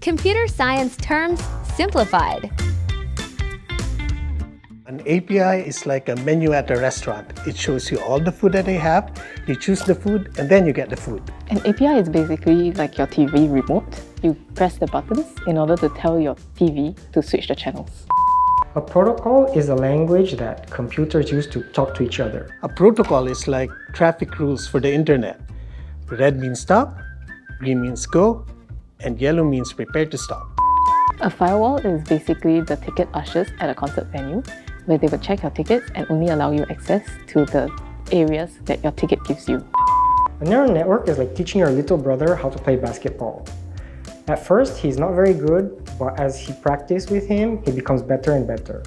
Computer science terms simplified. An API is like a menu at a restaurant. It shows you all the food that they have, you choose the food, and then you get the food. An API is basically like your TV remote. You press the buttons in order to tell your TV to switch the channels. A protocol is a language that computers use to talk to each other. A protocol is like traffic rules for the internet. Red means stop, green means go, and yellow means prepare to stop. A firewall is basically the ticket ushers at a concert venue where they will check your tickets and only allow you access to the areas that your ticket gives you. A neural network is like teaching your little brother how to play basketball. At first, he's not very good, but as he practices with him, he becomes better and better.